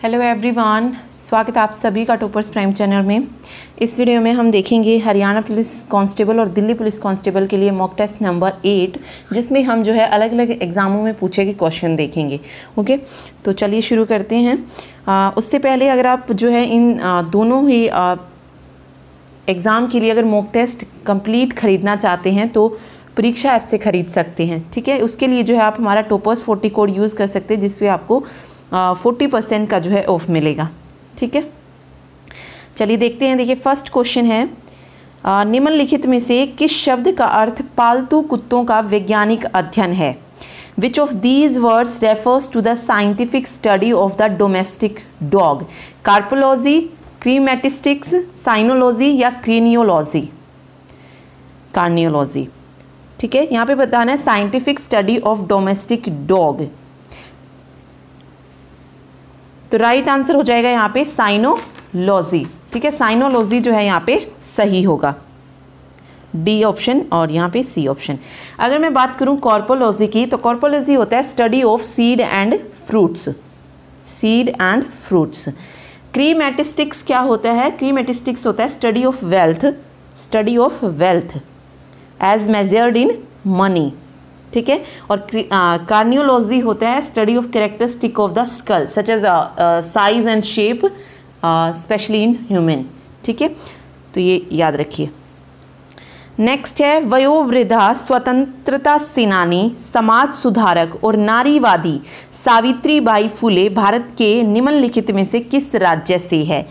Hello everyone स्वागत है आप सभी का टोपर्स प्राइम चैनल में। इस वीडियो में हम देखेंगे हरियाणा पुलिस कांस्टेबल और दिल्ली पुलिस कांस्टेबल के लिए मॉक टेस्ट नंबर एट जिसमें हम जो है अलग अलग एग्ज़ामों में पूछे गए क्वेश्चन देखेंगे ओके तो चलिए शुरू करते हैं। आ, उससे पहले अगर आप जो है इन आ, दोनों ही एग्ज़ाम के लिए अगर मॉक टेस्ट कंप्लीट ख़रीदना चाहते हैं तो परीक्षा ऐप से ख़रीद सकते हैं ठीक है? उसके लिए जो है आप हमारा टोपर्स फोर्टी कोड यूज़ कर सकते हैं जिसपे आपको फोर्टी परसेंट का जो है ऑफ़ मिलेगा। ठीक है? चलिए देखते हैं। देखिए फ़र्स्ट क्वेश्चन है निम्नलिखित में से किस शब्द का अर्थ पालतू कुत्तों का वैज्ञानिक अध्ययन है? Which of these words refers to the scientific study of the domestic dog carpology chrematistics cynology या क्रीनियोलॉजी कार्नियोलॉजी ठीक है? यहाँ पे बताना है scientific study of domestic dog तो राइट आंसर हो जाएगा यहाँ पे साइनोलॉजी ठीक है साइनोलॉजी जो है यहाँ पे सही होगा। डी ऑप्शन और यहाँ पे सी ऑप्शन अगर मैं बात करूँ कॉर्पोलॉजी की तो कॉर्पोलॉजी होता है study of seed and fruits seed and fruits chrematistics क्या होता है? क्रीमेटिस्टिक्स होता है study of wealth study of wealth as measured in money ठीक है? और कार्नियोलॉजी होता है study of characteristic of the skull such as size and shape specially in human ठीक है? तो ये याद रखिए। नेक्स्ट है, वयोवृद्धा, स्वतंत्रता सेनानी, समाज सुधारक और नारीवादी, सावित्री बाई फुले भारत के निम्नलिखित में से किस राज्य से है?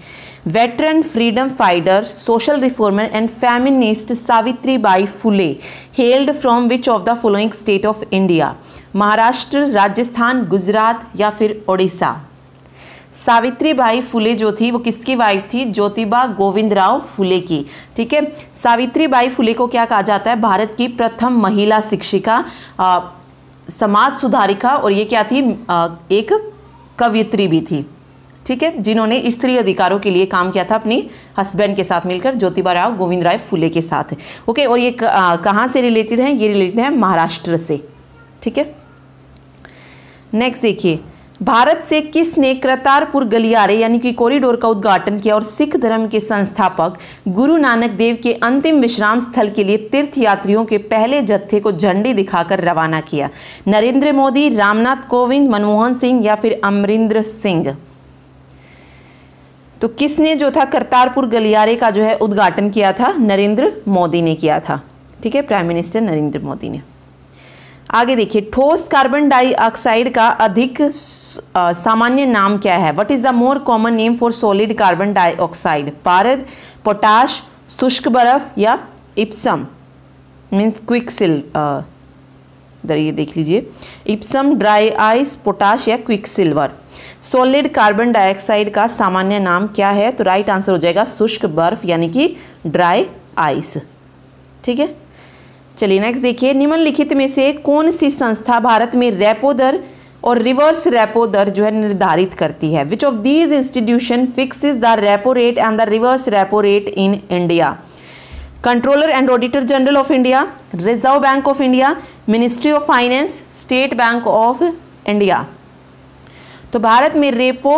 Veteran freedom fighter social reformer and feminist Savitri Bai Phule hailed from which of the following state of India Maharashtra Rajasthan Gujarat या फिर ओडिशा सावित्री बाई फुले जो थी वो किसकी वाइफ थी? ज्योतिबा गोविंद राव फुले की। ठीक है? सावित्री बाई फुले को क्या कहा जाता है? भारत की प्रथम महिला शिक्षिका समाज सुधारिका और ये क्या थी? आ, एक कवियत्री भी थी। ठीक है, जिन्होंने स्त्री अधिकारों के लिए काम किया था अपनी हस्बैंड के साथ मिलकर, ज्योतिबा राव, गोविंद राय फुले के साथ। ओके और ये कहाँ से रिलेटेड है? ये रिलेटेड है महाराष्ट्र से। ठीक है? नेक्स्ट देखिए, भारत से किसने करतारपुर गलियारे यानी कि कॉरिडोर का उद्घाटन किया और सिख धर्म के संस्थापक गुरु नानक देव के अंतिम विश्राम स्थल के लिए तीर्थ यात्रियों के पहले जत्थे को झंडी दिखाकर रवाना किया? नरेंद्र मोदी, रामनाथ कोविंद, मनमोहन सिंह या फिर अमरिंद्र सिंह? तो किसने जो था करतारपुर गलियारे का जो है उद्घाटन किया था? नरेंद्र मोदी ने किया था। ठीक है प्राइम मिनिस्टर नरेंद्र मोदी ने। आगे देखिए, ठोस कार्बन डाइऑक्साइड का अधिक सामान्य नाम क्या है? What is the more common name for solid carbon dioxide पारद, पोटाश, शुष्क बर्फ़ या इप्सम? मीन्स क्विक सिल ये देख लीजिए। इप्सम ड्राई आइस पोटाश या quicksilver solid carbon dioxide का सामान्य नाम क्या है? तो राइट आंसर हो जाएगा शुष्क बर्फ़, यानी कि ड्राई आइस ठीक है? चलिए नेक्स्ट देखिए। निम्नलिखित में से कौन सी संस्था भारत में रेपो दर और रिवर्स रेपो दर जो है निर्धारित करती है? Which of these institution fix the repo rate and the reverse repo rate in India controller and auditor general of India reserve bank of India ministry of finance state bank of India तो भारत में repo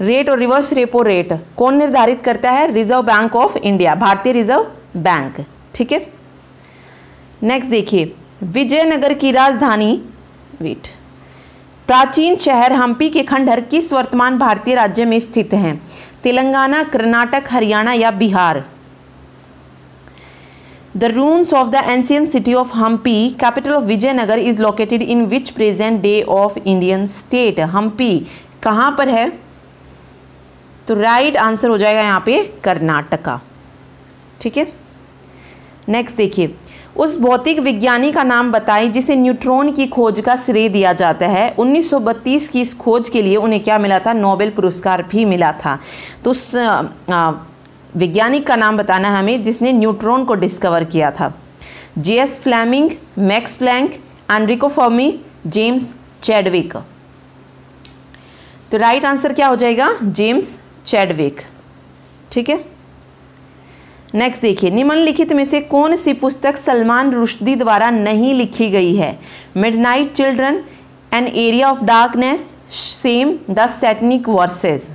rate और reverse repo rate कौन निर्धारित करता है? Reserve bank of India भारतीय reserve bank ठीक है? नेक्स्ट देखिए, विजयनगर की राजधानी वेट प्राचीन शहर हम्पी के खंडहर किस वर्तमान भारतीय राज्य में स्थित हैं? तेलंगाना, कर्नाटक, हरियाणा या Bihar? The ruins of the ancient city of Hampi, capital of Vijayanagar, is located in which present day of Indian state? Hampi कहाँ पर है? तो राइट आंसर हो जाएगा यहाँ पे कर्नाटका। ठीक है? नेक्स्ट देखिए। उस भौतिक विज्ञानी का नाम बताइए जिसे न्यूट्रॉन की खोज का श्रेय दिया जाता है। 1932 की इस खोज के लिए उन्हें क्या मिला था? नोबेल पुरस्कार भी मिला था। तो उस वैज्ञानिक का नाम बताना है हमें, जिसने न्यूट्रॉन को डिस्कवर किया था। J S Fleming Max Planck Enrico Fermi James Chadwick तो राइट आंसर क्या हो जाएगा? जेम्स चैडविक ठीक है? नेक्स्ट देखिए, निम्नलिखित में से कौन सी पुस्तक सलमान रुश्दी द्वारा नहीं लिखी गई है? Midnight children an area of darkness shame the satanic verses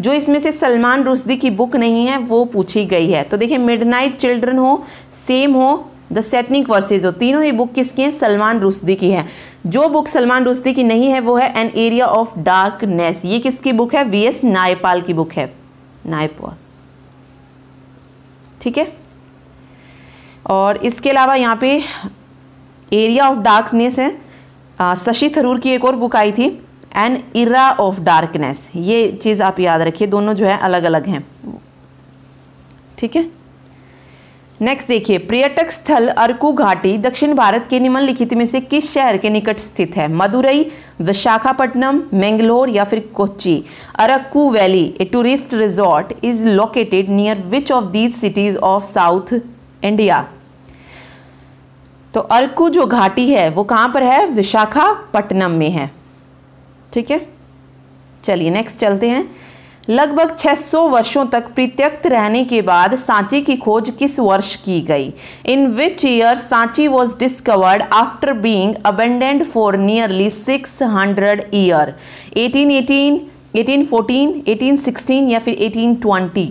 जो इसमें से सलमान रुश्दी की बुक नहीं है, वो पूछी गई है। तो देखिए मिडनाइट चिल्ड्रन हो सेम हो द सेटनिक वर्सेज हो, तीनों ही बुक किसकी हैं? सलमान रुश्दी की है। जो बुक सलमान रुश्दी की नहीं है, वो है एन एरिया ऑफ़ डार्कनेस ये किसकी बुक है? वी एस नायपाल की बुक है। नायपाल ठीक है? और इसके अलावा यहाँ पे एरिया ऑफ़ डार्कनेस है। शशि थरूर की एक और बुक आई थी। An area of darkness. ये चीज़ आप याद रखिए, दोनों जो है अलग अलग हैं। ठीक है? नेक्स्ट देखिए, पर्यटक स्थल अरकू घाटी, दक्षिण भारत के निम्नलिखित में से किस शहर के निकट स्थित है? मदुरई, विशाखापट्टनम, मैंगलोर या फिर Kochi? Araku valley a tourist resort is located near which of these cities of south India तो अरकू जो घाटी है, वो कहाँ पर है? विशाखापट्टनम में है। ठीक है? चलिए नेक्स्ट चलते हैं। लगभग 600 वर्षों तक प्रत्यक्त रहने के बाद सांची की खोज किस वर्ष की गई? In which year Sanchi was discovered after being abandoned for nearly 600 hundred year 1818 1814 1816 या फिर 1820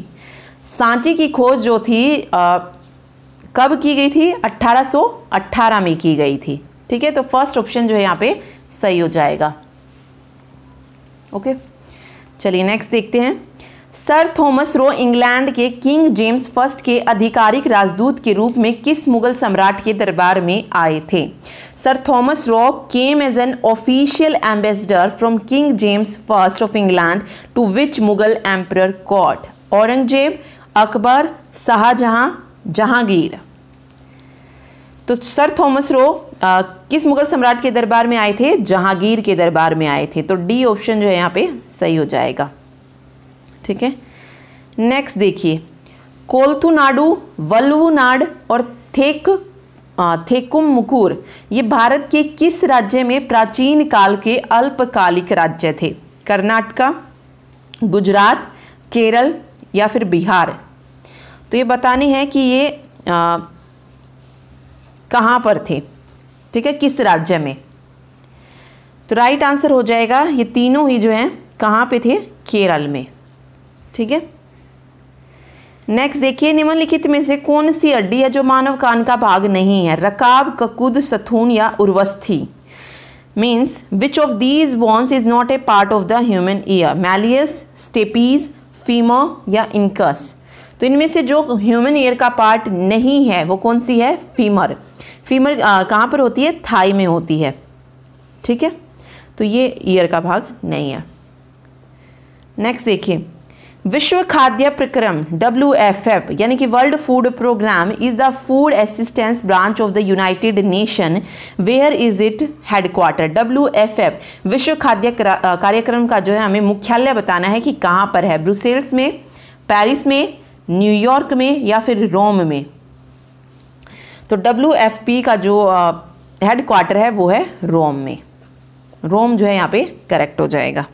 सांची की खोज जो थी आ, कब की गई थी? 1818 में की गई थी। ठीक है? तो फ़र्स्ट ऑप्शन जो है यहाँ पे सही हो जाएगा। ओके? चलिए नेक्स्ट देखते हैं। सर थॉमस रो इंग्लैंड के किंग जेम्स फ़र्स्ट के आधिकारिक राजदूत के रूप में किस मुगल सम्राट के दरबार में आए थे? Sir Thomas Roe came as an official ambassador from king James first of England to which Mughal emperor court Aurangzeb, Akbar, Shah Jahan, Jahangir. तो सर थॉमस रो आ, किस मुगल सम्राट के दरबार में आए थे? जहांगीर के दरबार में आए थे। तो डी ऑप्शन जो है यहाँ पे सही हो जाएगा। ठीक है? नेक्स्ट देखिए। कोलथुनाडु वल्लुनाड और थेक थेकुम मुकुर ये भारत के किस राज्य में प्राचीन काल के अल्पकालिक राज्य थे? कर्नाटका गुजरात केरल या फिर बिहार? तो ये बताने हैं कि ये कहाँ पर थे? ठीक है, किस राज्य में? तो राइट आंसर हो जाएगा, ये तीनों ही जो हैं, कहाँ पे थे? केरल में। ठीक है? नेक्स्ट देखिए, निम्नलिखित में से कौन सी हड्डी है जो मानव कान का भाग नहीं है? रकाब, ककुद सथून या उर्वस्थी means which of these bones is not a part of the human ear malleus stapes femur या इनकस तो इनमें से जो ह्यूमन ईयर का पार्ट नहीं है, वो कौन सी है? फीमर फीमर कहाँ पर होती है? थाई में होती है। ठीक है? तो ये ईयर का भाग नहीं है। नेक्स्ट देखिए। विश्व खाद्य प्रक्रम डब्ल्यू एफ़ एफ़ यानी कि world food programme is the food assistance branch of the United nation where is it headquarter W F F विश्व खाद्य कार्यक्रम का जो है, हमें मुख्यालय बताना है कि कहाँ पर है। ब्रुसेल्स में पेरिस में न्यूयॉर्क में या फिर रोम में। तो डब्ल्यू एफ़ पी का जो हेड क्वार्टर है, वो है रोम में। रोम जो है, यहाँ पे करेक्ट हो जाएगा।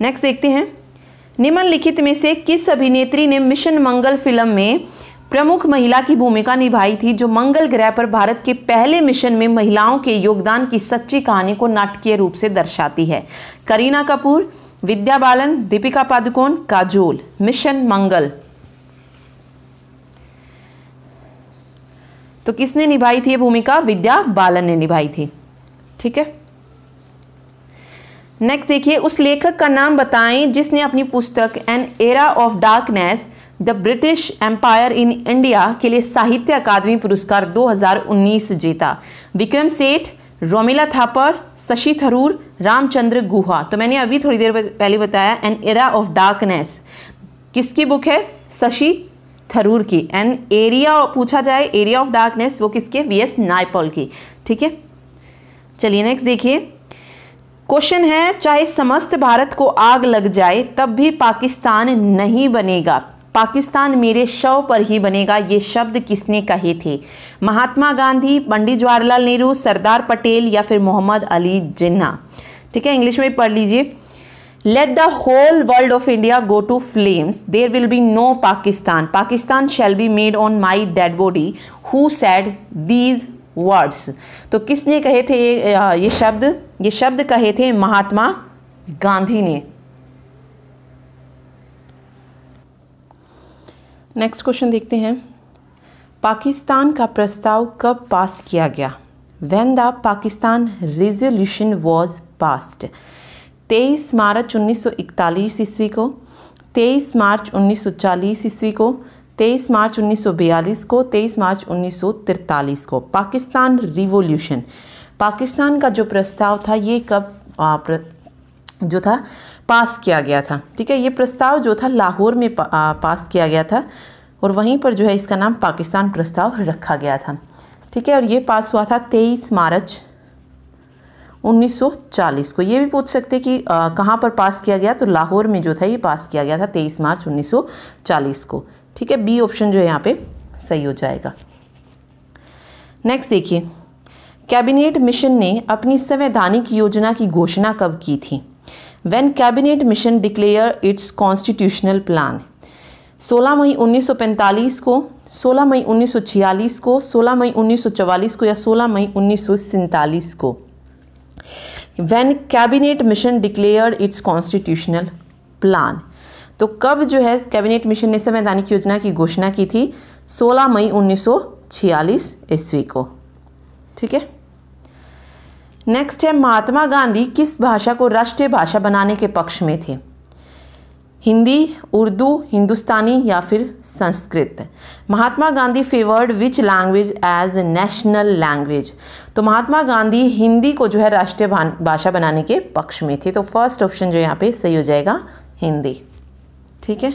नेक्स्ट देखते हैं। निम्नलिखित में से किस अभिनेत्री ने मिशन मंगल फ़िल्म में प्रमुख महिला की भूमिका निभाई थी, जो मंगल ग्रह पर भारत के पहले मिशन में महिलाओं के योगदान की सच्ची कहानी को नाटकीय रूप से दर्शाती है? करीना कपूर विद्या बालन, दीपिका पादुकोण, काजोल, मिशन मंगल। तो किसने निभाई थी ये भूमिका? विद्या बालन ने निभाई थी। ठीक है? नेक्स्ट देखिए, उस लेखक का नाम बताएँ जिसने अपनी पुस्तक an era of darkness the British empire in India के लिए साहित्य अकादमी पुरस्कार 2019 जीता। विक्रम सेठ, रोमिला थापर, शशि थरूर रामचंद्र गुहा। तो मैंने अभी थोड़ी देर पहले बताया एन एरा ऑफ़ डार्कनेस किसकी बुक है? शशि थरूर की। एंड एरिया पूछा जाए एरिया ऑफ़ डार्कनेस वो किसके? वी एस नाइपॉल की। ठीक है? चलिए नेक्स्ट देखिए। क्वेश्चन है, चाहे समस्त भारत को आग लग जाए, तब भी पाकिस्तान नहीं बनेगा। पाकिस्तान मेरे शव पर ही बनेगा, ये शब्द किसने कहे थे? महात्मा गांधी, पंडित जवाहरलाल नेहरू, सरदार पटेल या फिर मोहम्मद अली जिन्ना? ठीक है? इंग्लिश में पढ़ लीजिए। Let the whole world of India go to flames there will be no Pakistan Pakistan shall be made on my dead body who said these words तो किसने कहे थे ये, ये शब्द? ये शब्द कहे थे महात्मा गांधी ने। नेक्स्ट क्वेश्चन देखते हैं। पाकिस्तान का प्रस्ताव कब पास किया गया? When the Pakistan resolution was passed 23 March 1941 ईस्वी को 23 मार्च 1940 ईस्वी को 23 मार्च 1942 को 23 मार्च 1943 को। पाकिस्तान रिवोल्यूशन। पाकिस्तान का जो प्रस्ताव था ये कब आ, प्र, जो था पास किया गया था। ठीक है ये प्रस्ताव जो था लाहौर में पा, आ, पास किया गया था और वहीं पर जो है इसका नाम पाकिस्तान प्रस्ताव रखा गया था। ठीक है और ये पास हुआ था 23 मार्च 1940 को। ये भी पूछ सकते कि कहाँ पर पास किया गया? तो लाहौर में जो था, ये पास किया गया था 23 मार्च 1940 को। ठीक है? बी ऑप्शन जो है यहाँ पे सही हो जाएगा। नेक्स्ट देखिए। कैबिनेट मिशन ने अपनी संवैधानिक योजना की घोषणा कब की थी? When cabinet mission declare its constitutional plan 16 मई 1945 को 16 मई 1946 को 16 मई 1944 को या 16 मई उन्नीस सौ सैंतालीस को। When cabinet mission declare its constitutional plan तो कब जो है कैबिनेट मिशन ने संवैधानिक योजना की घोषणा की थी? 16 मई 1946 ईस्वी को। ठीक है? नेक्स्ट है, महात्मा गांधी किस भाषा को राष्ट्रीय भाषा बनाने के पक्ष में थे? हिंदी, उर्दू, हिंदुस्तानी या फिर Sanskrit. Mahatma Gandhi favoured which language as national language. तो महात्मा गांधी हिंदी को जो है राष्ट्रीय भाषा बनाने के पक्ष में थे। तो फ़र्स्ट ऑप्शन जो यहाँ पे सही हो जाएगा हिंदी। ठीक है?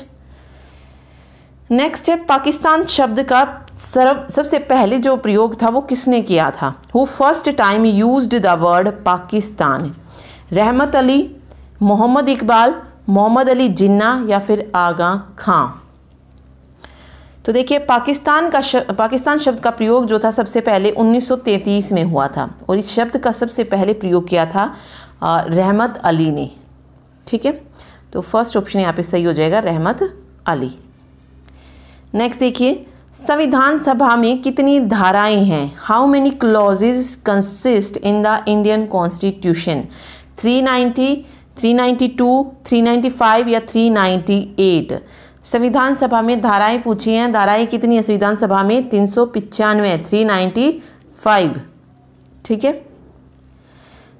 नेक्स्ट है, पाकिस्तान शब्द का सर्व सबसे पहले जो प्रयोग था वो किसने किया था? Who first time used the word Pakistan? Rahmat Ali, Mohammad Iqbal Mohammad Ali Jinnah या फिर आगा खां। तो देखिए पाकिस्तान का शब्द पाकिस्तान शब्द का प्रयोग जो था सबसे पहले 1933 में हुआ था और इस शब्द का सबसे पहले प्रयोग किया था आ, रहमत अली ने। ठीक है? तो फ़र्स्ट ऑप्शन यहाँ पे सही हो जाएगा रहमत अली। नेक्स्ट देखिए संविधान सभा में कितनी धाराएँ हैं? How many clauses consist in the Indian constitution 390 392, 395 या 398 संविधान सभा में धाराएँ पूछी हैं। धाराएँ कितनी है? संविधान सभा में तीन सौ पिचानवे थ्री नाइन्टी फाइव। ठीक है?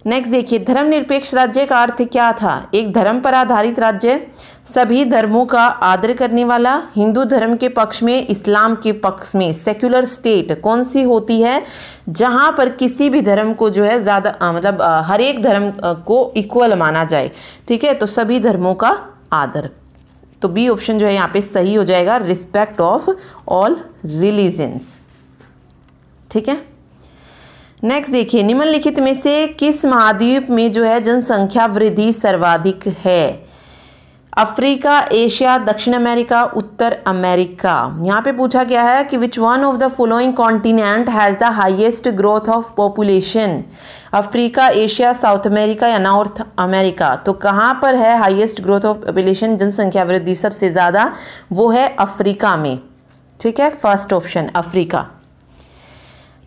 नेक्स्ट देखिए धर्मनिरपेक्ष राज्य का अर्थ क्या था? एक धर्म पर आधारित राज्य सभी धर्मों का आदर करने वाला हिंदू धर्म के पक्ष में, इस्लाम के पक्ष में सेक्युलर स्टेट कौन सी होती है, जहाँ पर किसी भी धर्म को जो है ज़्यादा मतलब हर एक धर्म को इक्वल माना जाए, ठीक है? तो सभी धर्मों का आदर। तो बी ऑप्शन जो है यहाँ पे सही हो जाएगा रिस्पेक्ट ऑफ़ ऑल रिलीजन्स ठीक है? नेक्स्ट देखिए, निम्नलिखित में से किस महाद्वीप में जो है जनसंख्या वृद्धि सर्वाधिक है? अफ्रीका, एशिया, दक्षिण अमेरिका, उत्तर अमेरिका। यहाँ पे पूछा गया है कि which one of the following continent has the highest growth of population Africa, Asia, South America या नॉर्थ अमेरिका? तो कहाँ पर है हाईएस्ट ग्रोथ ऑफ़ पॉपुलेशन जनसंख्या वृद्धि सबसे ज़्यादा वो है अफ्रीका में। ठीक है? First option Africa.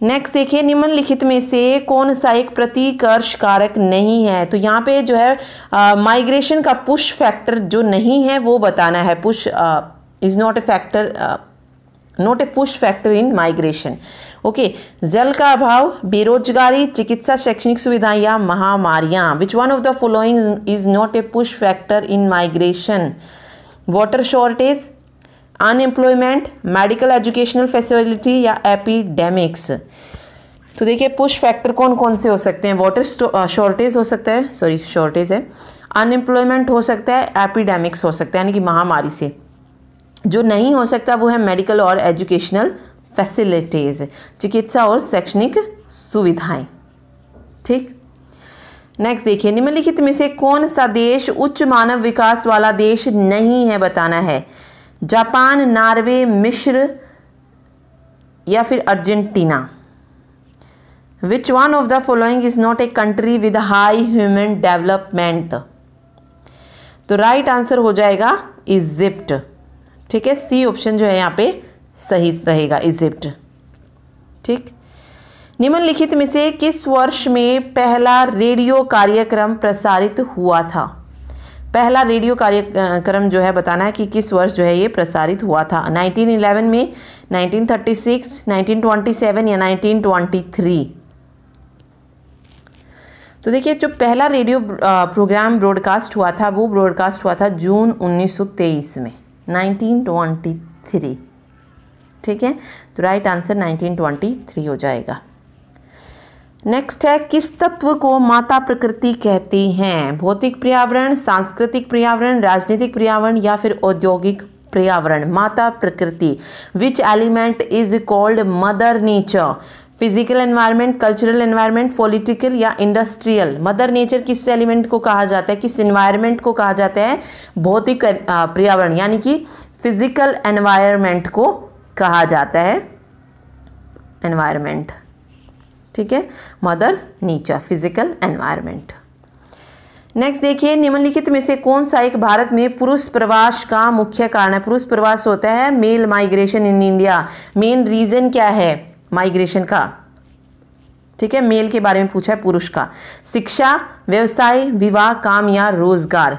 नेक्स्ट देखिए निम्नलिखित में से कौन सा एक प्रतिकर्ष कारक नहीं है? तो यहाँ पे जो है माइग्रेशन का पुश फैक्टर जो नहीं है, वो बताना है। Push is not a factor not a push factor in migration okay जल का अभाव, बेरोजगारी, चिकित्सा, शैक्षणिक सुविधाएँ या महामारियाँ। Which one of the following is not a push factor in migration water shortage unemployment medical educational facility या एपिडेमिक्स तो देखिए पुश फैक्टर कौन कौन से हो सकते हैं? वाटर शॉर्टेज हो सकता है सॉरी शॉर्टेज है. अनएम्प्लॉयमेंट हो सकता है एपिडेमिक्स हो सकता है, यानी कि महामारी से. जो नहीं हो सकता, वो है मेडिकल और एजुकेशनल फैसिलिटीज़ चिकित्सा और शैक्षणिक सुविधाएँ. ठीक? नेक्स्ट देखिए, निम्नलिखित में से कौन सा देश उच्च मानव विकास वाला देश नहीं है बताना है? जापान, नार्वे मिश्र या फिर Argentina. Which one of the following is not a country with high human development तो राइट right आंसर हो जाएगा इजिप्ट ठीक है? सी ऑप्शन जो है यहाँ पे सही रहेगा इजिप्ट ठीक? निम्नलिखित में से किस वर्ष में पहला रेडियो कार्यक्रम प्रसारित हुआ था? पहला रेडियो कार्यक्रम जो है बताना है कि किस वर्ष जो है ये प्रसारित हुआ था। 1911 में 1936, 1927 या 1923 तो देखिए जो पहला रेडियो प्रोग्राम ब्रॉडकास्ट हुआ था वो ब्रॉडकास्ट हुआ था जून 1923 में 1923 ठीक है? तो राइट आंसर 1923 हो जाएगा। नेक्स्ट है, किस तत्व को माता प्रकृति कहते हैं? भौतिक पर्यावरण, सांस्कृतिक पर्यावरण, राजनीतिक पर्यावरण या फिर औद्योगिक पर्यावरण? माता प्रकृति। Which element is called mother nature physical environment cultural environment political या इंडस्ट्रियल मदर नेचर किस एलिमेंट को कहा जाता है? किस एनवायरनमेंट को कहा जाता है? भौतिक पर्यावरण, यानी कि फ़िज़िकल एनवायरनमेंट को कहा जाता है। एनवायरनमेंट ठीक है? Mother nature physical environment next देखिए, निम्नलिखित में से कौन सा एक भारत में पुरुष प्रवास का मुख्य कारण है? पुरुष प्रवास होता है male migration in India. Main reason क्या है? माइग्रेशन का। ठीक है? मेल के बारे में पूछा है पुरुष का। शिक्षा, व्यवसाय, विवाह, काम या रोज़गार।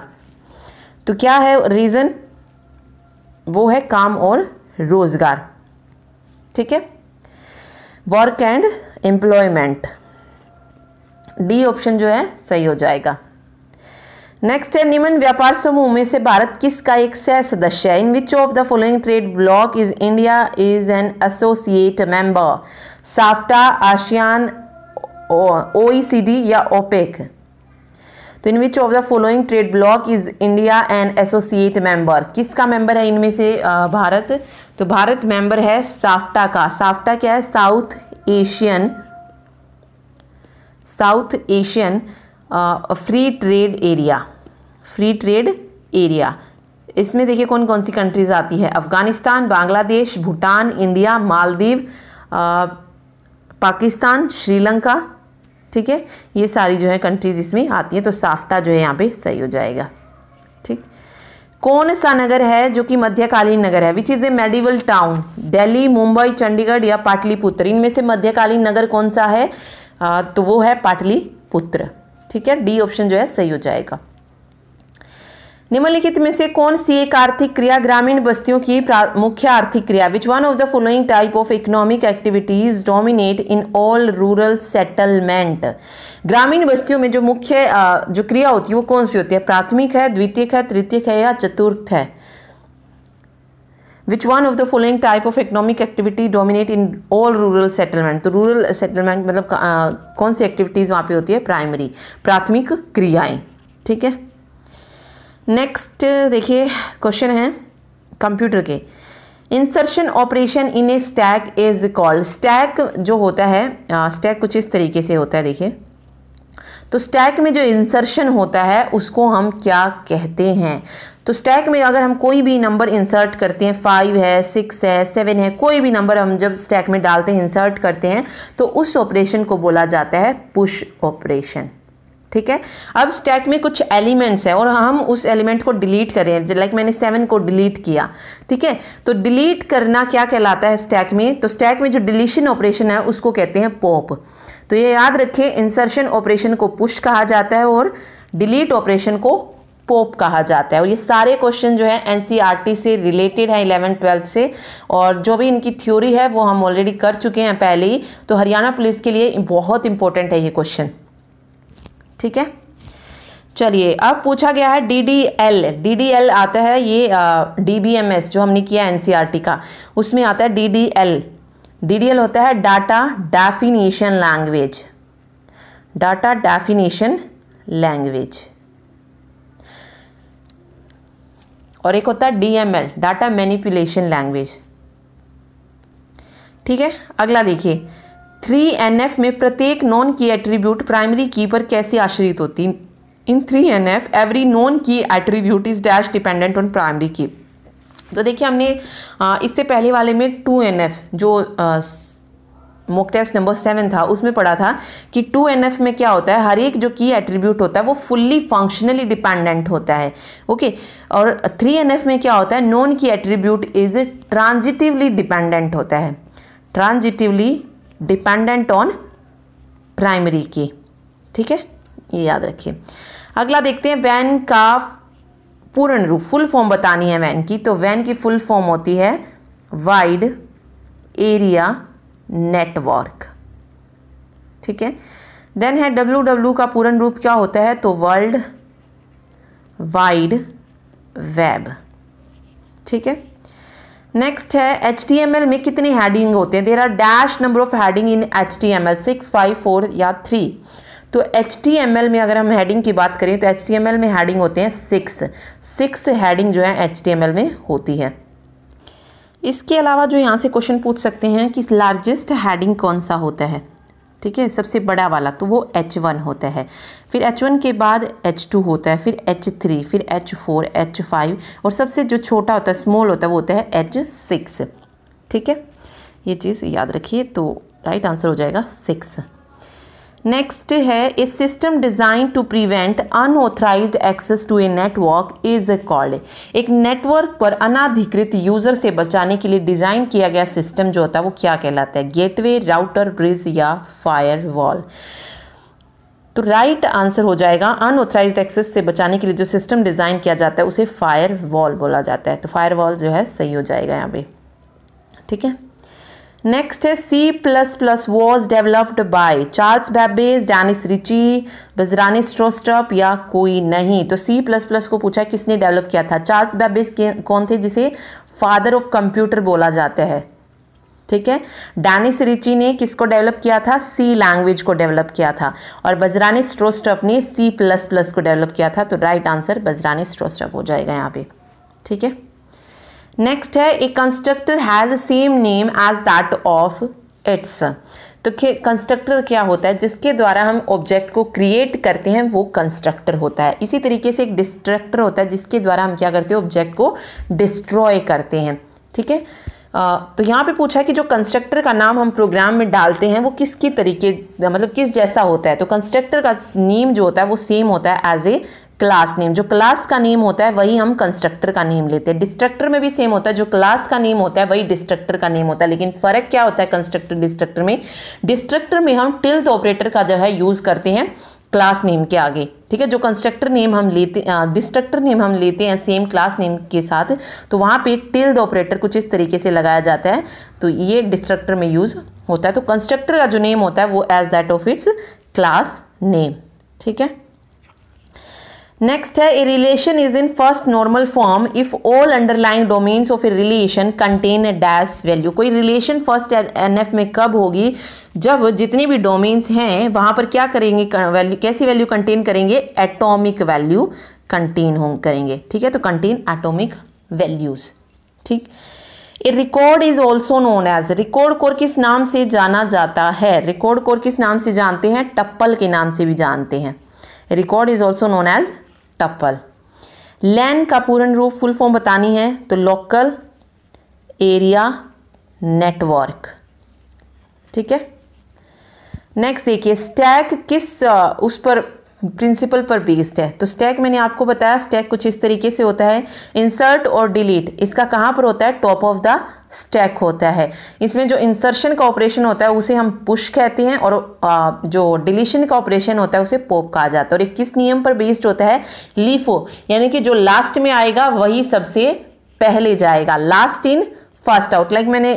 तो क्या है रीजन वो है काम और रोज़गार। ठीक है? Work and employment D option जो है, सही हो जाएगा। नेक्स्ट है, निम्न व्यापार समूह में से भारत किसका एक सह सदस्य है? In which of the following trade block is India is an associate member SAFTA ASEAN OECD या ओपेक तो in which of the following trade block is India and associate member किसका मेंबर है इनमें से भारत? तो भारत मेंबर है SAFTA का। SAFTA क्या है? South Asian South Asian free trade area free trade area इसमें देखिए कौन कौन सी कंट्रीज़ आती है? अफ़गानिस्तान, बांग्लादेश, भूटान, इंडिया, मालदीव पाकिस्तान, श्रीलंका, ठीक है? ये सारी जो है कंट्रीज़ इसमें आती हैं तो साफ्टा जो है यहाँ पे सही हो जाएगा। ठीक? कौन सा नगर है जो कि मध्यकालीन नगर है? Which is a medieval town Delhi Mumbai Chandigarh या पाटलिपुत्र इनमें से मध्यकालीन नगर कौन सा है? आ, तो वो है पाटलिपुत्र ठीक है? डी ऑप्शन जो है सही हो जाएगा। निम्नलिखित में से कौन सी एक आर्थिक क्रिया ग्रामीण बस्तियों की मुख्य आर्थिक क्रिया? Which one of the following type of economic activities dominate in all rural settlement ग्रामीण बस्तियों में जो मुख्य जो क्रिया होती है, वो कौन सी होती है? प्राथमिक है, द्वितीयक है, तृतीयक है या चतुर्थ है? Which one of the following type of economic activity dominate in all rural settlement तो रूरल सेटलमेंट मतलब कौन सी एक्टिविटीज़ वहाँ पे होती है? प्राइमरी प्राथमिक क्रियाएँ। ठीक है? नेक्स्ट देखिए क्वेश्चन है कंप्यूटर के। Insertion operation in a stack is called stack जो होता है स्टैक कुछ इस तरीके से होता है, देखिए। तो स्टैक में जो इंसर्शन होता है, उसको हम क्या कहते हैं? तो स्टैक में अगर हम कोई भी नंबर इंसर्ट करते हैं फाइव है सिक्स है सेवन है, कोई भी नंबर हम जब स्टैक में डालते हैं इंसर्ट करते हैं तो उस ऑपरेशन को बोला जाता है पुश ऑपरेशन ठीक है? अब स्टैक में कुछ एलिमेंट्स है और हम उस एलिमेंट को डिलीट करें। लाइक मैंने सेवन को डिलीट किया। ठीक है? तो डिलीट करना क्या कहलाता है स्टैक में? तो स्टैक में जो डिलीशन ऑपरेशन है, उसको कहते हैं पॉप तो ये याद रखें इंसर्शन ऑपरेशन को पुश कहा जाता है और डिलीट ऑपरेशन को पोप कहा जाता है। और ये सारे क्वेश्चन जो है एनसीईआरटी से रिलेटेड है इलेवन ट्वेल्थ से। और जो भी इनकी थ्योरी है, वो हम ऑलरेडी कर चुके हैं पहले ही। तो हरियाणा पुलिस के लिए बहुत इंपॉर्टेंट है ये क्वेश्चन ठीक है? चलिए, अब पूछा गया है D D L D D L आता है ये डी बी एम एस जो हमने किया एन सी आर टी का। उसमें आता है D D L D D L होता है data definition language data definition language और एक होता है D M L data manipulation language ठीक है? अगला देखिए। थ्री एन एफ़ में प्रत्येक नॉन की एट्रीब्यूट प्राइमरी की पर कैसे आश्रित होती? In three N F every non key attribute is dash dependent on primary key तो देखिए हमने इससे पहले वाले में टू एन एफ़, जो मोक टेस्ट नंबर सेवन था, उसमें पढ़ा था कि टू एन एफ़ में क्या होता है? हर एक जो की एट्रीब्यूट होता है, वो फुल्ली फंक्शनली डिपेंडेंट होता है। ओके? और थ्री एन एफ़ में क्या होता है? Non key attribute is transitively dependent होता है। ट्रांजिटिवली डिपेंडेंट ऑन प्राइमरी की ठीक है? ये याद रखिए। अगला देखते हैं वैन का पूर्ण रूप फुल फॉर्म बतानी है वैन की। तो वैन की फुल फॉर्म होती है वाइड एरिया नेटवर्क ठीक है? देन है डब्ल्यू डब्ल्यू का पूर्ण रूप क्या होता है? तो वर्ल्ड वाइड वेब ठीक है? नेक्स्ट है एच में कितने हैडिंग होते हैं? There are dash number of heading in H T M L six five four या थ्री तो एच में अगर हम हैडिंग की बात करें तो एच में हैडिंग होते हैं सिक्स सिक्स हैडिंग जो है एच में होती है. इसके अलावा जो यहाँ से क्वेश्चन पूछ सकते हैं कि लार्जेस्ट हैडिंग कौन सा होता है? ठीक है, सबसे बड़ा वाला तो वो एच वन होता है। फिर एच वन के बाद एच टू होता है, फिर एच थ्री फिर एच फोर एच फाइव और सबसे जो छोटा होता है स्मॉल होता है, वो होता है एच सिक्स ठीक है? ये चीज़ याद रखिए तो राइट आंसर हो जाएगा सिक्स नेक्स्ट है a system design to prevent unauthorised access to a network is called एक नेटवर्क पर अनाधिकृत यूज़र से बचाने के लिए डिज़ाइन किया गया सिस्टम जो होता है, वो क्या कहलाता है? गेटवे राउटर ब्रिज या फायर वॉल तो राइट right आंसर हो जाएगा अनऑथराइज एक्सेस से बचाने के लिए जो सिस्टम डिज़ाइन किया जाता है, उसे फायर वॉल बोला जाता है। तो फायर वॉल जो है, सही हो जाएगा यहाँ पे। ठीक है? नेक्स्ट है C plus plus was developed by Charles Babbage Dennis Ritchie Bjarne Stroustrup या कोई नहीं। तो सी प्लस प्लस को पूछा किसने डेवलप किया था? चार्ल्स बैबेज कौन थे जिसे फादर ऑफ़ कंप्यूटर बोला जाता है? ठीक है? डैनिस रिची ने किसको डेवलप किया था? सी लैंग्वेज को डेवलप किया था। और बजरानी स्ट्रोस्टप ने सी प्लस प्लस को डेवलप किया था। तो राइट आंसर बजरानी स्ट्रोस्टप हो जाएगा यहाँ पे। ठीक है? नेक्स्ट है a constructor has same name as that of its तो कंस्ट्रक्टर क्या होता है? जिसके द्वारा हम ऑब्जेक्ट को क्रिएट करते हैं, वो कंस्ट्रक्टर होता है। इसी तरीके से एक डिस्ट्रक्टर होता है, जिसके द्वारा हम क्या करते हैं? ऑब्जेक्ट को डिस्ट्रॉय करते हैं। ठीक है? तो यहाँ पे पूछा है कि जो कंस्ट्रक्टर का नाम हम प्रोग्राम में डालते हैं, वो किसकी तरीके मतलब किस जैसा होता है? तो कंस्ट्रक्टर का नेम जो होता है, वो सेम होता है एज ए क्लास नेम, जो क्लास का नेम होता है, वही हम कंस्ट्रक्टर का नेम लेते हैं। डिस्ट्रक्टर में भी सेम होता है, जो क्लास का नेम होता है, वही डिस्ट्रक्टर का नेम होता है। लेकिन फ़र्क क्या होता है कंस्ट्रक्टर डिस्ट्रक्टर में? डिस्ट्रक्टर में हम टिल्थ ऑपरेटर का जो है यूज़ करते हैं क्लास नेम के आगे। ठीक है? जो कंस्ट्रक्टर नेम हम लेते डिस्ट्रक्टर नेम हम लेते हैं सेम क्लास नेम के साथ तो वहाँ पे टिल्ड ऑपरेटर कुछ इस तरीके से लगाया जाता है। तो ये डिस्ट्रक्टर में यूज़ होता है। तो कंस्ट्रक्टर का जो नेम होता है, वो as that of its class name ठीक है? नेक्स्ट है a relation is in first normal form if all underlying domains of a relation contain a dash value कोई रिलेशन फ़र्स्ट एन एफ़ में कब होगी? जब जितनी भी डोमेन्स हैं, वहाँ पर क्या करेंगे? वैल्यू कैसी वैल्यू कंटेन करेंगे? एटॉमिक वैल्यू कंटेन हो, करेंगे। ठीक है? तो कंटेन एटॉमिक वैल्यूज़ ठीक? A record is also known as record core किस नाम से जाना जाता है? रिकॉर्ड कोर किस नाम से जानते हैं? टप्पल के नाम से भी जानते हैं। Record is also known as tuple LAN का पूर्ण रूप फुल फॉर्म बतानी है तो लोकल एरिया नेटवर्क ठीक है? नेक्स्ट देखिए स्टैक किस उस पर प्रिंसिपल पर बेस्ड है। तो स्टैक मैंने आपको बताया स्टैक कुछ इस तरीके से होता है। इंसर्ट और डिलीट इसका कहाँ पर होता है? टॉप ऑफ़ द स्टैक होता है। इसमें जो इंसर्शन का ऑपरेशन होता है, उसे हम पुश कहते हैं और जो डिलीशन का ऑपरेशन होता है, उसे पोप कहा जाता है। और एक किस नियम पर बेस्ड होता है? लीफो यानी कि जो लास्ट में आएगा, वही सबसे पहले जाएगा। Last in first out like मैंने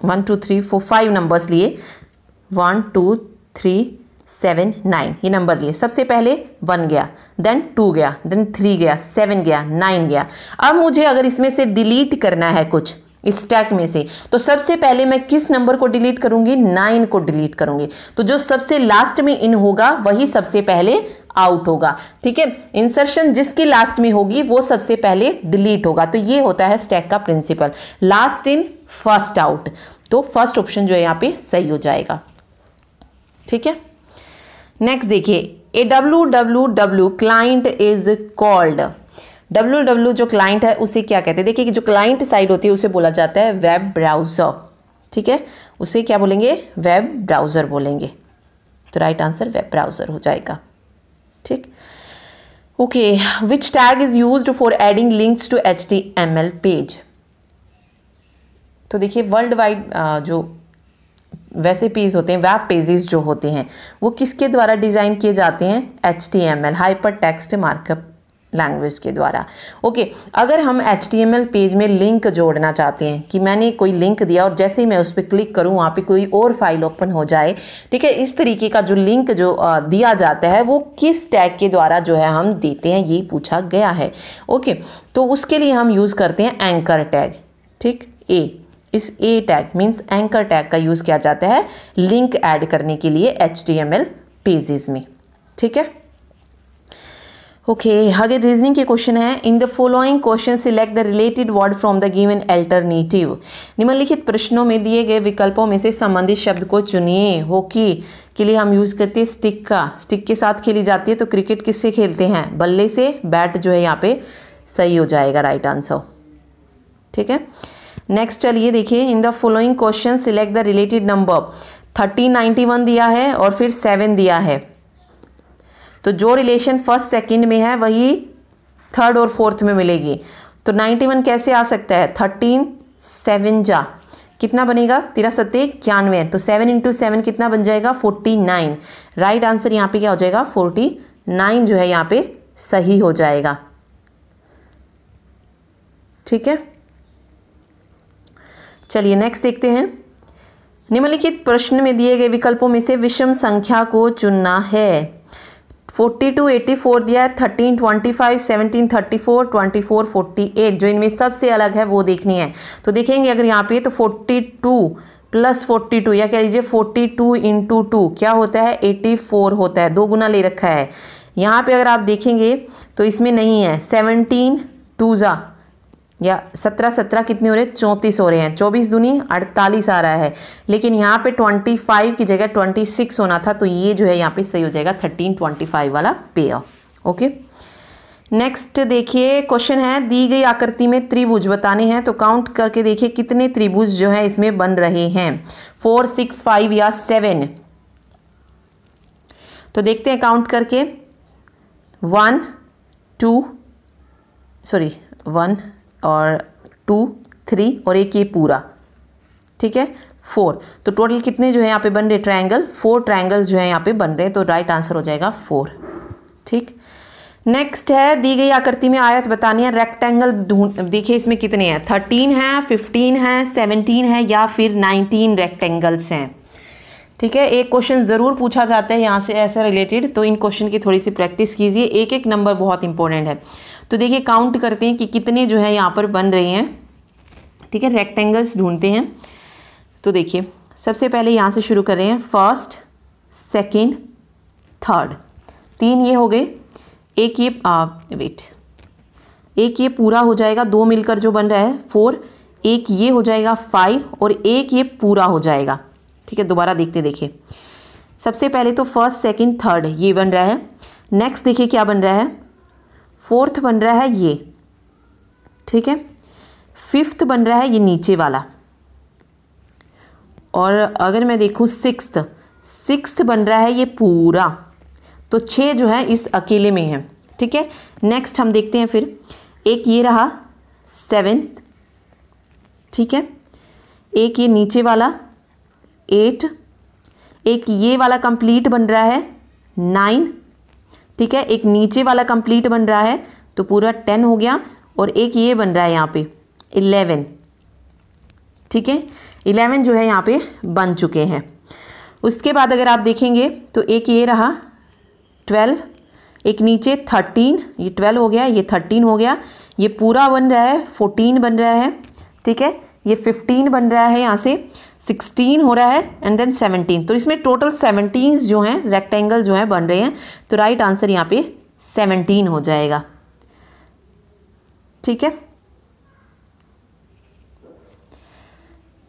one two three four five numbers लिए। One two three seven, nine, ये नंबर लिए। सबसे पहले वन गया देन टू गया देन थ्री गया सेवन गया नाइन गया। अब मुझे अगर इसमें से डिलीट करना है कुछ, इस स्टैक में से तो सबसे पहले मैं किस नंबर को डिलीट करूँगी? नाइन को डिलीट करूँगी। तो जो सबसे लास्ट में इन होगा, वही सबसे पहले आउट होगा। ठीक है? इंसर्शन जिसकी लास्ट में होगी, वो सबसे पहले डिलीट होगा। तो ये होता है स्टैक का principle last in first out तो फ़र्स्ट ऑप्शन जो है यहाँ पे सही हो जाएगा। ठीक है? नेक्स्ट देखिए a W W W client is called W W जो क्लाइंट है, उसे क्या कहते हैं? देखिए जो क्लाइंट साइड होती है, उसे बोला जाता है वेब ब्राउज़र ठीक है? उसे क्या बोलेंगे? वेब ब्राउज़र बोलेंगे. तो राइट आंसर वेब ब्राउज़र हो जाएगा. ठीक? Okay which tag is use for adding links to H T M L page तो देखिए वर्ल्ड वाइड जो वैसे पेज होते हैं वेब पेजेस जो होते हैं वो किसके द्वारा डिज़ाइन किए जाते हैं? H T M L hyper text markup language के द्वारा। ओके okay, अगर हम H T M L page में लिंक जोड़ना चाहते हैं कि मैंने कोई लिंक दिया और जैसे ही मैं उस पर क्लिक करूँ वहाँ पे कोई और फ़ाइल ओपन हो जाए ठीक है इस तरीके का जो लिंक जो दिया जाता है वो किस टैग के द्वारा जो है हम देते हैं ये पूछा गया है। ओके okay, तो उसके लिए हम यूज़ करते हैं एंकर टैग ठीक? A is A tag means anchor tag का यूज़ किया जाता है लिंक ऐड करने के लिए एच पेजेस में, ठीक है? ओके आगे रीजनिंग के क्वेश्चन है। In the following question select the related word from the given alternative निम्नलिखित प्रश्नों में दिए गए विकल्पों में से संबंधित शब्द को चुनिए। हॉकी के लिए हम यूज़ करते हैं स्टिक का। स्टिक के साथ खेली जाती है तो क्रिकेट किससे खेलते हैं? बल्ले से? बैट जो है यहाँ पे सही हो जाएगा राइट आंसर ठीक है? नेक्स्ट चलिए देखिए in the following question select the related number thirteen ninety one दिया है और फिर सेवन दिया है। तो जो रिलेशन फ़र्स्ट सेकंड में है, वही थर्ड और फोर्थ में मिलेगी। तो नाइन्टी वन कैसे आ सकता है? थर्टीन सेवन जा। कितना बनेगा? तेरह सत्य इक्यानवे। तो सेवन इंटू सेवन कितना बन जाएगा? फोर्टी नाइन राइट आंसर यहाँ पे क्या हो जाएगा? फोर्टी नाइन जो है यहाँ पे सही हो जाएगा। ठीक है? चलिए नेक्स्ट देखते हैं। निम्नलिखित प्रश्न में दिए गए विकल्पों में से विषम संख्या को चुनना है। फोर्टी टू एटी फोर दिया है thirteen twenty five seventeen thirty four twenty four forty eight जो इनमें सबसे अलग है, वो देखनी है। तो देखेंगे अगर यहाँ पे तो forty two plus forty two या कह लीजिए फोर्टी टू इंटू टू क्या होता है? एटी फोर होता है, दो गुना ले रखा है। यहाँ पे अगर आप देखेंगे तो इसमें नहीं है सेवनटीन टू ज़ा। या सत्रह सत्रह कितने हो रहे हैं? चौंतीस हो रहे हैं। चौबीस दूनी अड़तालीस आ रहा है। लेकिन यहाँ पे ट्वेंटी फाइव की जगह ट्वेंटी सिक्स होना था तो ये जो है यहाँ पे सही हो जाएगा थर्टीन ट्वेंटी फाइव वाला पेयर ओके नेक्स्ट देखिए क्वेश्चन है, दी गई आकृति में त्रिभुज, बताने हैं तो काउंट करके देखिए कितने त्रिभुज जो है इसमें बन रहे हैं। फोर सिक्स फाइव या सेवन तो देखते हैं काउंट करके। वन टू सॉरी वन और टू, थ्री और एक ये पूरा। ठीक है? फोर। तो टोटल कितने जो है यहाँ पे बन रहे ट्रायंगल? फोर ट्रायंगल जो है यहाँ पे बन रहे हैं तो राइट आंसर हो जाएगा फोर। ठीक? नेक्स्ट है, दी गई आकृति में आयत बतानी है रेक्टेंगल ढूंढ, देखिए इसमें कितने हैं? थर्टीन है फिफ्टीन है सेवनटीन है या फिर नाइनटीन रेक्टेंगल्स हैं? ठीक है, एक क्वेश्चन ज़रूर पूछा जाता है यहाँ से ऐसा रिलेटेड तो इन क्वेश्चन की थोड़ी सी प्रैक्टिस कीजिए। एक एक नंबर बहुत इंपॉर्टेंट है। तो देखिए काउंट करते हैं कि कितने जो है यहाँ पर बन रहे हैं। ठीक है रेक्टेंगल्स ढूंढते हैं। तो देखिए, सबसे पहले यहाँ से शुरू कर रहे हैं। फ़र्स्ट सेकेंड थर्ड तीन ये हो गए। एक ये वेट एक ये पूरा हो जाएगा, दो मिलकर जो बन रहा है फोर एक ये हो जाएगा फाइव और एक ये पूरा हो जाएगा। ठीक है, दोबारा देखते देखिए। सबसे पहले तो फ़र्स्ट सेकंड थर्ड ये बन रहा है। नेक्स्ट देखिए क्या बन रहा है। फोर्थ बन रहा है ये। ठीक है? फिफ्थ बन रहा है ये नीचे वाला। और अगर मैं देखूँ सिक्स सिक्स बन रहा है ये पूरा। तो छः जो है इस अकेले में है। ठीक है? नेक्स्ट हम देखते हैं फिर। एक ये रहा सेवेंथ ठीक है? एक ये नीचे वाला। एट एक ये वाला कंप्लीट बन रहा है नाइन ठीक है? एक नीचे वाला कंप्लीट बन रहा है तो पूरा टेन हो गया, और एक ये बन रहा है यहाँ पे इलेवन ठीक है? इलेवन जो है यहाँ पे बन चुके हैं। उसके बाद अगर आप देखेंगे तो एक ये रहा ट्वेल्व एक नीचे थर्टीन ये ट्वेल्व हो गया, ये थर्टीन हो गया, ये पूरा बन रहा है फोर्टीन बन रहा है, ठीक है? ये फिफ्टीन बन रहा है यहाँ से सिक्सटीन हो रहा है एंड देन सेवनटीन तो इसमें टोटल सेवनटीन जो हैं रेक्टेंगल जो हैं, बन रहे हैं। तो राइट आंसर यहाँ पे सेवनटीन हो जाएगा। ठीक है?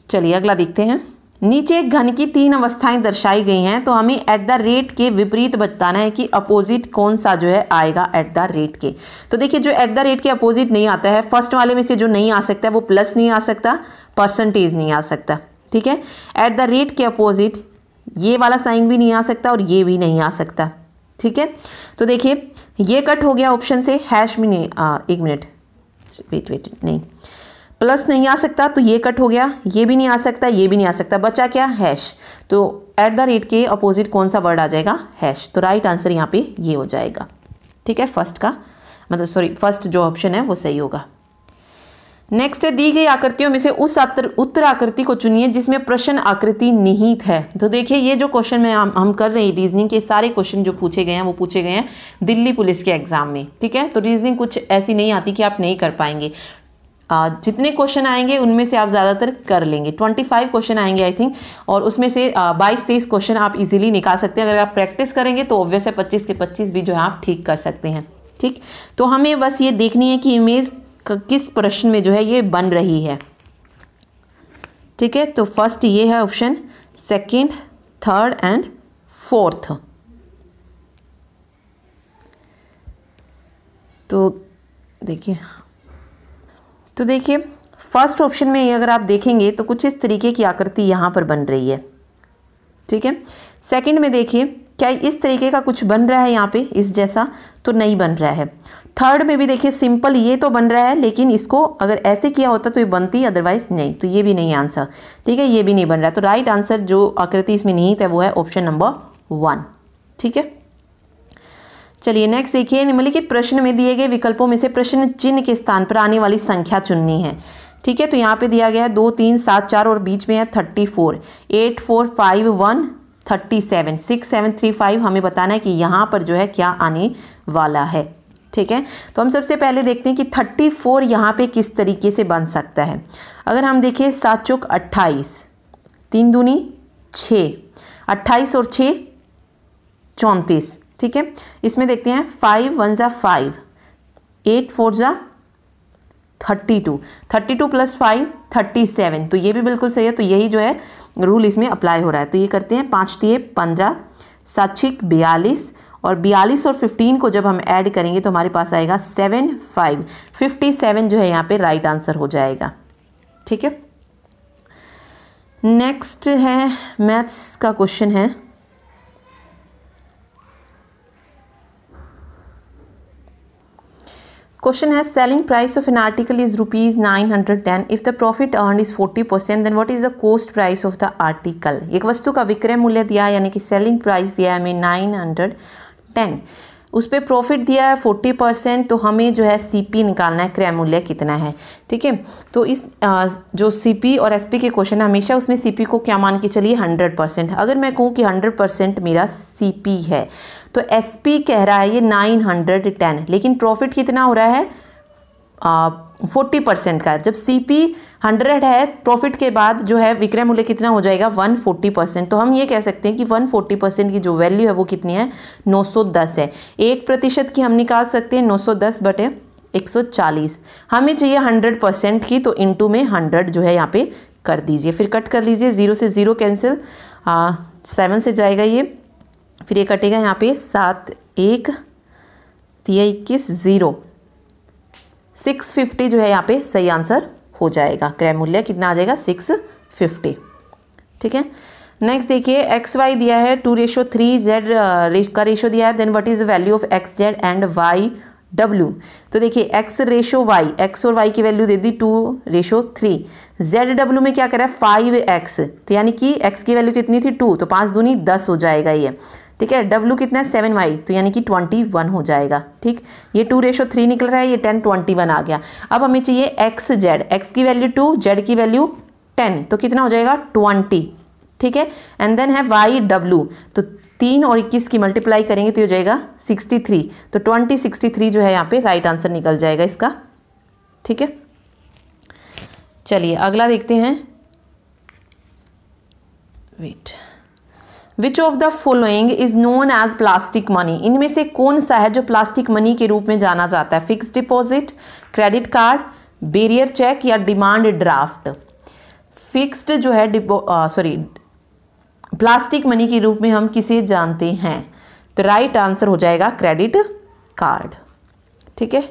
चलिए, अगला देखते हैं। नीचे घन की तीन अवस्थाएँ दर्शाई गई हैं तो हमें एट द रेट के विपरीत बताना है कि अपोजिट कौन सा जो है आएगा एट द रेट के। तो देखिए, जो एट द रेट के अपोजिट नहीं आता है फ़र्स्ट वाले में से जो नहीं आ सकता है, वो प्लस नहीं आ सकता परसेंटेज नहीं आ सकता। ठीक है? एट द रेट के अपोजिट ये वाला साइन भी नहीं आ सकता और ये भी नहीं आ सकता। ठीक है? तो देखिए ये कट हो गया ऑप्शन से हैश भी नहीं आ, एक मिनट वेट वेट नहीं। प्लस नहीं आ सकता तो ये कट हो गया। ये भी नहीं आ सकता ये भी नहीं आ सकता। बचा क्या? हैश तो एट द रेट के अपोजिट कौन सा वर्ड आ जाएगा? हैश तो राइट आंसर यहाँ पे ये हो जाएगा। ठीक है? फ़र्स्ट का मतलब सॉरी फ़र्स्ट जो ऑप्शन है वो सही होगा। नेक्स्ट है दी गई आकृतियों में से उस उत्तर आकृति को चुनिए जिसमें प्रश्न आकृति निहित है। तो देखिए ये जो क्वेश्चन में हम, हम कर रहे हैं रीजनिंग के सारे क्वेश्चन जो पूछे गए हैं वो पूछे गए हैं दिल्ली पुलिस के एग्ज़ाम में ठीक है? तो रीजनिंग कुछ ऐसी नहीं आती कि आप नहीं कर पाएँगे। आ, जितने क्वेश्चन आएँगे उनमें से आप ज़्यादातर कर लेंगे। 25 क्वेश्चन आएँगे आई थिंक और उसमें से बाईस तेईस क्वेश्चन आप इजीली निकाल सकते हैं। अगर आप प्रैक्टिस करेंगे तो ऑब्वियस है पच्चीस के पच्चीस भी जो है आप ठीक कर सकते हैं ठीक? तो हमें बस ये देखनी है कि इमेज किस प्रश्न में जो है ये बन रही है। ठीक है तो फ़र्स्ट ये है option second third and fourth तो देखिए तो देखिए फ़र्स्ट ऑप्शन में अगर आप देखेंगे तो कुछ इस तरीके की आकृति यहाँ पर बन रही है। ठीक है सेकंड में देखिए, क्या इस तरीके का कुछ बन रहा है यहाँ पे, इस जैसा? तो नहीं बन रहा है। थर्ड में भी देखिए सिंपल ये तो बन रहा है, लेकिन इसको अगर ऐसे किया होता तो ये बनती अदरवाइज़ नहीं। तो ये भी नहीं आंसर ठीक है, ये भी नहीं बन रहा। तो राइट आंसर जो आकृति इसमें निहित है, वो है ऑप्शन नंबर वन ठीक है? चलिए नेक्स्ट देखिए, निम्नलिखित प्रश्न में दिए गए विकल्पों में से प्रश्न चिन्ह के स्थान पर आने वाली संख्या चुननी है। ठीक है तो यहाँ पे दिया गया है दो, तीन, सात, चार और बीच में है thirty four eight four five one thirty seven, six seven three five, हमें बताना है कि यहाँ पर जो है क्या आने वाला है। ठीक है? तो हम सबसे पहले देखते हैं कि थर्टी फोर यहाँ पर किस तरीके से बन सकता है। अगर हम देखें सात चौक अट्ठाईस, तीन दूनी छः, अट्ठाईस और छः चौंतीस। ठीक है? इसमें देखते हैं फाइव वन ज़ा फाइव, एट फोर ज़ा thirty two thirty two plus five thirty seven. तो ये भी बिल्कुल सही है तो यही जो है रूल इसमें अप्लाई हो रहा है। तो ये करते हैं, पाँच दिए, पंद्रह साक्षिक बयालीस और बयालीस और फिफ्टीन को जब हम ऐड करेंगे तो हमारे पास आएगा सेवन फाइव फिफ्टी सेवन जो है यहाँ पे राइट आंसर हो जाएगा। ठीक है? नेक्स्ट है मैथ्स का क्वेश्चन है। क्वेश्चन है selling price of an article is rupees nine hundred ten if the profit earn is forty percent then what is the cost price of the article एक वस्तु का विक्रय मूल्य दिया, यानी कि सेलिंग प्राइस दिया है हमें नाइन हंड्रेड टेन उस पर प्रॉफिट दिया है फोर्टी परसेंट तो हमें जो है सीपी निकालना है, क्रय मूल्य कितना है, ठीक है? तो इस जो सीपी और एसपी के क्वेश्चन है, हमेशा उसमें सीपी को क्या मान के चलिए हंड्रेड परसेंट अगर मैं कहूँ कि हंड्रेड परसेंट मेरा सीपी है तो एसपी कह रहा है ये नाइन हंड्रेड टेन लेकिन प्रॉफिट कितना हो रहा है? फोर्टी परसेंट का जब सी पी हंड्रेड है प्रॉफिट के बाद जो है विक्रय मूल्य कितना हो जाएगा? वन फोर्टी परसेंट तो हम ये कह सकते हैं कि वन फोर्टी परसेंट की जो वैल्यू है, वो कितनी है? नौ सौ दस है। एक प्रतिशत की हम निकाल सकते हैं, नौ सौ दस बटे एक सौ चालीस। हमें चाहिए हंड्रेड परसेंट की तो इंटू में हंड्रेड जो है यहाँ पे कर दीजिए। फिर कट कर लीजिए ज़ीरो से ज़ीरो कैंसिल सेवन से जाएगा ये। फिर ये कटेगा यहाँ पे सात एक इक्कीस ज़ीरो सिक्स फिफ्टी जो है यहाँ पे सही आंसर हो जाएगा। क्रय मूल्य कितना आ जाएगा? Six fifty. ठीक है? नेक्स्ट देखिए एक्स वाई दिया है टू रेशो थ्री जेड का रेशो दिया है then what is the value of X Z and Y W तो देखिए एक्स रेशो वाई एक्स और वाई की वैल्यू दे दी two ratio three Z W में क्या करा है? फाइव एक्स तो यानी कि एक्स की वैल्यू कितनी थी? टू तो पाँच दूनी दस हो जाएगा ये। ठीक है? डब्लू कितना है? सेवन वाई तो यानी कि ट्वेंटी वन हो जाएगा, ठीक? ये टू रेशो थ्री निकल रहा है, ये टेन ट्वेंटी वन आ गया। अब हमें चाहिए एक्स जेड एक्स की वैल्यू टू जेड की वैल्यू टेन तो कितना हो जाएगा? ट्वेंटी ठीक है? एंड देन है वाई डब्लू तो तीन और इक्कीस की मल्टीप्लाई करेंगे तो ये हो जाएगा सिक्सटी थ्री तो ट्वेंटी सिक्सटी थ्री जो है यहाँ पे राइट आंसर निकल जाएगा इसका, ठीक है? चलिए, अगला देखते हैं। Wait which of the following is known as plastic money इनमें से कौन सा है जो प्लास्टिक मनी के रूप में जाना जाता है? Fix deposit credit card bearer cheque या डिमांड ड्राफ्ट फिक्स्ड जो है सॉरी प्लास्टिक मनी के रूप में हम किसे जानते हैं? तो राइट आंसर हो जाएगा क्रेडिट कार्ड ठीक है?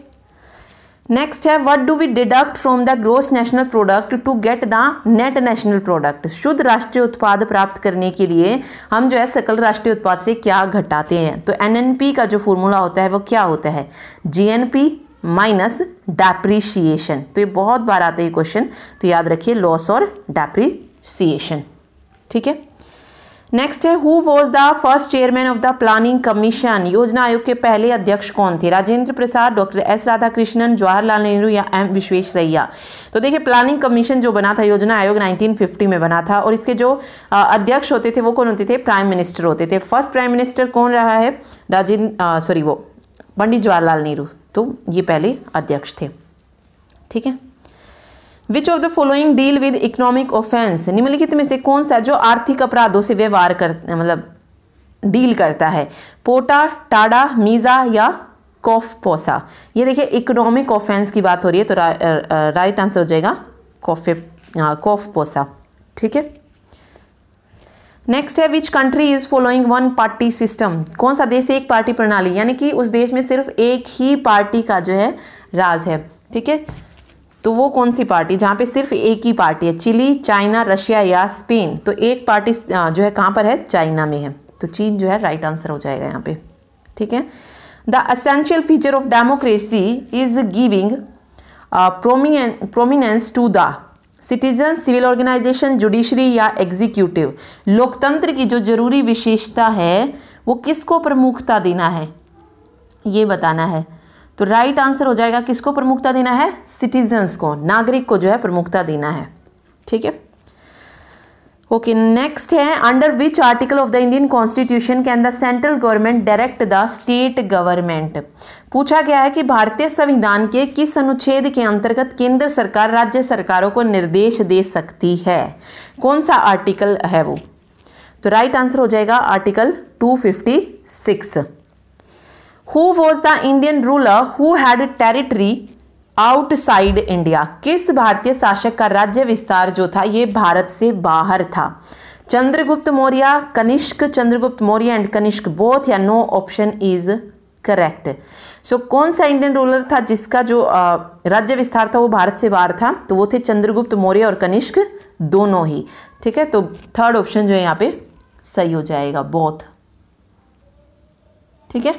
नेक्स्ट है what do we deduct from the gross national product to get the net national product शुद्ध राष्ट्रीय उत्पाद प्राप्त करने के लिए हम जो है सकल राष्ट्रीय उत्पाद से क्या घटाते हैं? तो एनएनपी का जो फॉर्मूला होता है, वो क्या होता है? जीएनपी माइनस डेप्रीशिएशन तो ये बहुत बार आते हैं क्वेश्चन तो याद रखिए लॉस और डेप्रीसिएशन ठीक है? नेक्स्ट है who was the first chairman of the planning commission योजना आयोग के पहले अध्यक्ष कौन थे? राजेंद्र प्रसाद, डॉक्टर एस राधाकृष्णन, जवाहरलाल नेहरू या एम विश्वेश्वरैया तो देखिए प्लानिंग कमीशन जो बना था, योजना आयोग 1950 में बना था, और इसके जो अध्यक्ष होते थे, वो कौन होते थे? प्राइम मिनिस्टर होते थे। फ़र्स्ट प्राइम मिनिस्टर कौन रहा है? राजेंद्र सॉरी वो, पंडित जवाहरलाल नेहरू। तो ये पहले अध्यक्ष थे। ठीक है? Which of the following deal with economic offence निम्नलिखित में से कौन सा जो आर्थिक अपराधों से व्यवहार कर मतलब डील करता है? पोटा, टाडा, मीज़ा या कॉफ पोसा? ये देखिए इकोनॉमिक ऑफेंस की बात हो रही है तो राइट आंसर हो जाएगा कॉफे कॉफ पोसा। ठीक है? नेक्स्ट है which country is following one party system कौन सा देश एक पार्टी प्रणाली? यानी कि उस देश में सिर्फ़ एक ही पार्टी का जो है राज है। ठीक है? तो वो कौन सी पार्टी? जहाँ पे सिर्फ़ एक ही पार्टी है, चिली, चाइना, रशिया या स्पेन। तो एक पार्टी जो है कहाँ पर है? चाइना में है। तो चीन जो है राइट आंसर हो जाएगा यहाँ पे। ठीक है? The essential feature of democracy is giving prominence to the citizen civil organisation judiciary या एग्जीक्यूटिव लोकतंत्र की जो ज़रूरी विशेषता है, वो किसको प्रमुखता देना है? ये बताना है। तो राइट आंसर हो जाएगा किसको प्रमुखता देना है? सिटीजन्स को, नागरिक को जो है प्रमुखता देना है। ठीक है? ओके नेक्स्ट है under which article of the Indian constitution can the central government direct the state government पूछा गया है कि भारतीय संविधान के किस अनुच्छेद के अंतर्गत केंद्र सरकार राज्य सरकारों को निर्देश दे सकती है? कौन सा आर्टिकल है वो? तो राइट आंसर हो जाएगा article 256 who was the Indian ruler who had territory outside India किस भारतीय शासक का राज्य विस्तार जो था, ये भारत से बाहर था? चंद्रगुप्त मौर्य, कनिष्क चंद्रगुप्त मौर्य एंड कनिष्क बोथ या no option is correct so कौन सा इंडियन रूलर था जिसका जो राज्य विस्तार था वो भारत से बाहर था? तो वो थे चंद्रगुप्त मौर्य और कनिष्क दोनों ही। ठीक है? तो थर्ड ऑप्शन जो है यहाँ पे सही हो जाएगा बोथ ठीक है?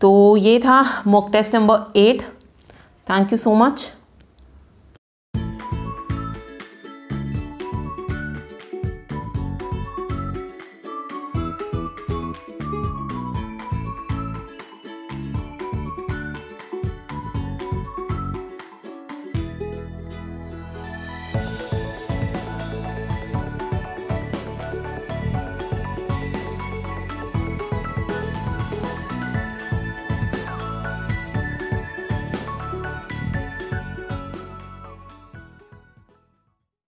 तो ये था mock test number eight thank you so much